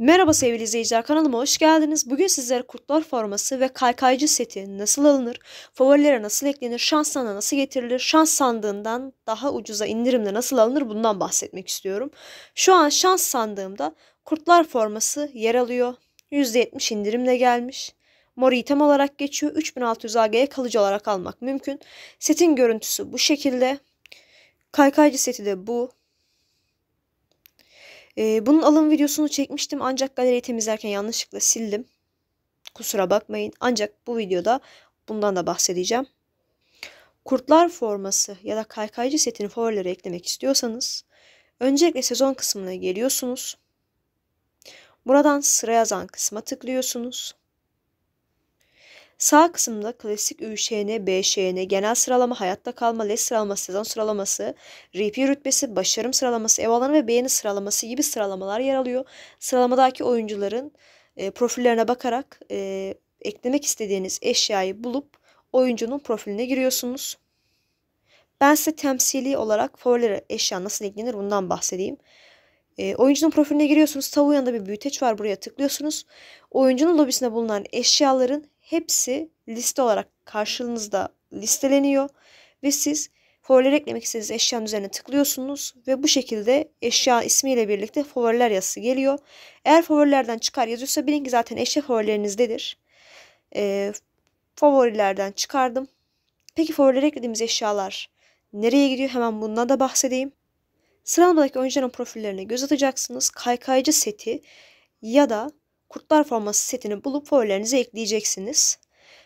Merhaba sevgili izleyiciler kanalıma hoş geldiniz. Bugün sizlere kurtlar forması ve kaykaycı seti nasıl alınır, favorilere nasıl eklenir, şans sandığı nasıl getirilir, şans sandığından daha ucuza indirimle nasıl alınır bundan bahsetmek istiyorum. Şu an şans sandığımda kurtlar forması yer alıyor. %70 indirimle gelmiş. Mor item olarak geçiyor. 3600 AG'ye kalıcı olarak almak mümkün. Setin görüntüsü bu şekilde. Kaykaycı seti de bu. Ee, bunun alım videosunu çekmiştim ancak galeriyi temizlerken yanlışlıkla sildim. Kusura bakmayın. Ancak bu videoda bundan da bahsedeceğim. Kurtlar forması ya da kaykaycı setini favorilere eklemek istiyorsanız öncelikle sezon kısmına geliyorsunuz. Buradan sıra yazan kısma tıklıyorsunuz. Sağ kısımda klasik ÜŞN, BŞN, genel sıralama, hayatta kalma, les sıralaması, sezon sıralaması, RP rütbesi, başarım sıralaması, ev alanı ve beğeni sıralaması gibi sıralamalar yer alıyor. Sıralamadaki oyuncuların e, profillerine bakarak e, eklemek istediğiniz eşyayı bulup oyuncunun profiline giriyorsunuz. Ben size temsili olarak favorilere eşya nasıl eklenir bundan bahsedeyim. E, oyuncunun profiline giriyorsunuz. Tavuğun yanında bir büyüteç var. Buraya tıklıyorsunuz. Oyuncunun lobisinde bulunan eşyaların hepsi liste olarak karşınızda listeleniyor ve siz favoriler eklemek istediğiniz eşyanın üzerine tıklıyorsunuz ve bu şekilde eşya ismiyle birlikte favoriler yazısı geliyor. Eğer favorilerden çıkar yazıyorsa bilin ki zaten eşya favorilerinizdedir. E, favorilerden çıkardım. Peki favorilere eklediğimiz eşyalar nereye gidiyor? Hemen bundan da bahsedeyim. Sıralamadaki oyuncuların profillerine göz atacaksınız. Kaykaycı seti ya da kurtlar forması setini bulup favorilerinize ekleyeceksiniz.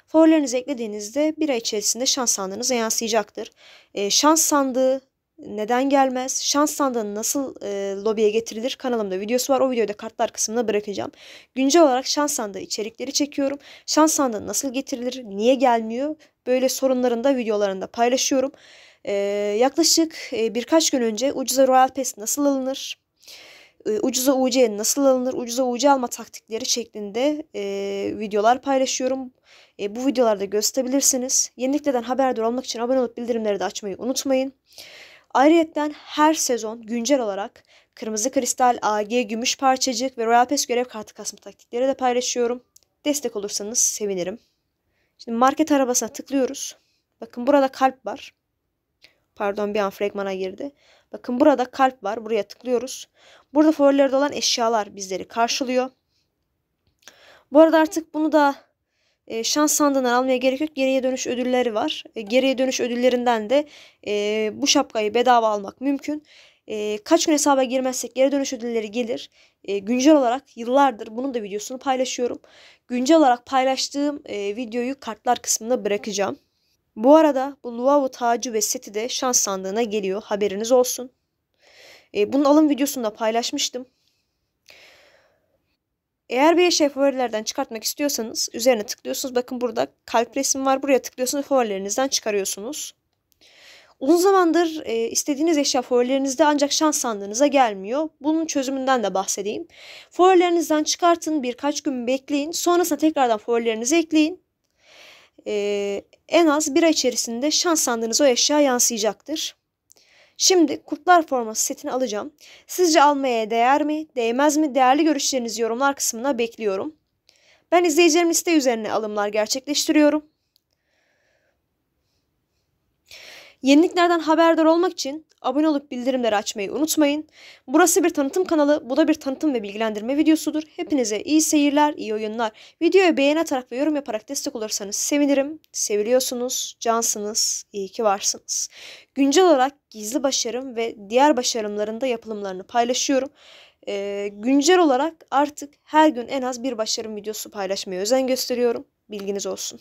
Favorilerinizi eklediğinizde bir ay içerisinde şans sandığınıza yansıyacaktır. E, şans sandığı neden gelmez? Şans sandığı nasıl e, lobiye getirilir? Kanalımda videosu var. O videoyu da kartlar kısmına bırakacağım. Güncel olarak şans sandığı içerikleri çekiyorum. Şans sandığı nasıl getirilir? Niye gelmiyor? Böyle sorunların da videolarında paylaşıyorum. E, yaklaşık e, birkaç gün önce ucuza Royal Pass nasıl alınır? E, ucuza UC nasıl alınır, ucuza UC alma taktikleri şeklinde e, videolar paylaşıyorum. E, bu videolarda gösterebilirsiniz. Yeniliklerden haberdar olmak için abone olup bildirimleri de açmayı unutmayın. Ayrıca her sezon güncel olarak Kırmızı Kristal, AG, Gümüş Parçacık ve Royal Pass görev kartı kasma taktikleri de paylaşıyorum. Destek olursanız sevinirim. Şimdi market arabasına tıklıyoruz. Bakın burada kalp var. Pardon bir an fragmana girdi. Bakın burada kalp var. Buraya tıklıyoruz. Burada favorilerde olan eşyalar bizleri karşılıyor. Bu arada artık bunu da e, şans sandığından almaya gerek yok. Geriye dönüş ödülleri var. E, geriye dönüş ödüllerinden de e, bu şapkayı bedava almak mümkün. E, kaç gün hesaba girmezsek geri dönüş ödülleri gelir. E, güncel olarak yıllardır bunun da videosunu paylaşıyorum. Güncel olarak paylaştığım e, videoyu kartlar kısmına bırakacağım. Bu arada bu Luavo tacı ve seti de şans sandığına geliyor. Haberiniz olsun. E, bunun alım videosunu da paylaşmıştım. Eğer bir şey favorilerden çıkartmak istiyorsanız üzerine tıklıyorsunuz. Bakın burada kalp resmi var. Buraya tıklıyorsunuz favorilerinizden çıkarıyorsunuz. Uzun zamandır e, istediğiniz eşya favorilerinizde ancak şans sandığınıza gelmiyor. Bunun çözümünden de bahsedeyim. Favorilerinizden çıkartın birkaç gün bekleyin. Sonrasında tekrardan favorilerinizi ekleyin. E, en az bir ay içerisinde şans sandığınız o eşya yansıyacaktır. Şimdi kurtlar forması setini alacağım. Sizce almaya değer mi, değmez mi? Değerli görüşlerinizi yorumlar kısmına bekliyorum. Ben izleyicilerim liste üzerine alımlar gerçekleştiriyorum. Yeniliklerden haberdar olmak için abone olup bildirimleri açmayı unutmayın. Burası bir tanıtım kanalı, bu da bir tanıtım ve bilgilendirme videosudur. Hepinize iyi seyirler, iyi oyunlar. Videoya beğen atarak ve yorum yaparak destek olursanız sevinirim. Seviliyorsunuz, cansınız, iyi ki varsınız. Güncel olarak gizli başarım ve diğer başarımlarında yapılımlarını paylaşıyorum. Ee, güncel olarak artık her gün en az bir başarım videosu paylaşmaya özen gösteriyorum. Bilginiz olsun.